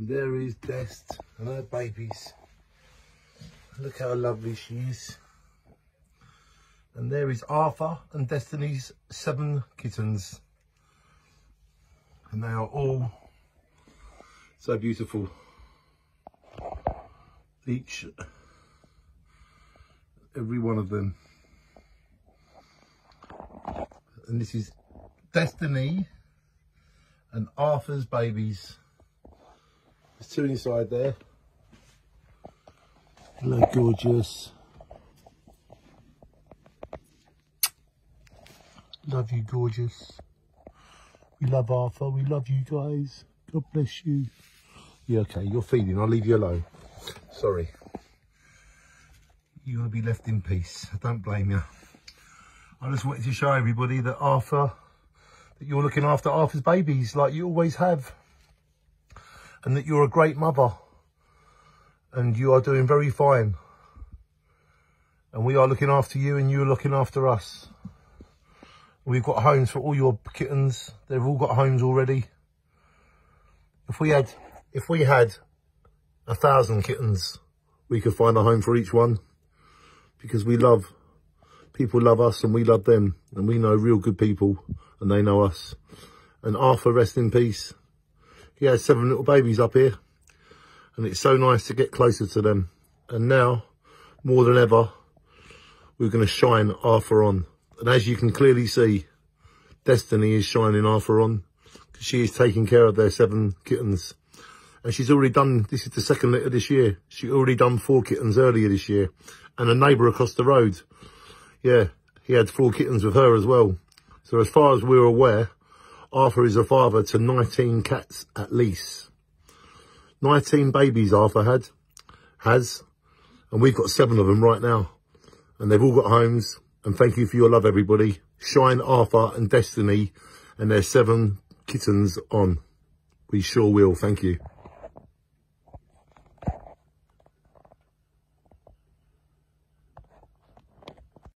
And there is Dest and her babies. Look how lovely she is. And there is Arthur and Destiny's seven kittens. And they are all so beautiful. Each, every one of them. And this is Destiny and Arthur's babies. There's two inside there. Hello, gorgeous. Love you, gorgeous. We love Arthur. We love you guys. God bless you. Yeah, okay. You're feeding. I'll leave you alone. Sorry. You want to be left in peace. I don't blame you. I just wanted to show everybody that Arthur, that you're looking after Arthur's babies like you always have. And that you're a great mother. And you are doing very fine. And we are looking after you and you're looking after us. We've got homes for all your kittens. They've all got homes already. If we had, if we had a thousand kittens, we could find a home for each one because we love, people love us and we love them and we know real good people and they know us. And Arthur, rest in peace. He has seven little babies up here and it's so nice to get closer to them. And now, more than ever, we're going to shine Arthur on. And as you can clearly see, Destiny is shining Arthur on because she is taking care of their seven kittens. And she's already done, this is the second litter this year. She already done four kittens earlier this year. And a neighbour across the road, yeah, he had four kittens with her as well. So as far as we're aware, Arthur is a father to 19 cats at least. 19 babies Arthur had, has, and we've got seven of them right now. And they've all got homes, and thank you for your love, everybody. Shine Arthur and Destiny and their seven kittens on. We sure will. Thank you.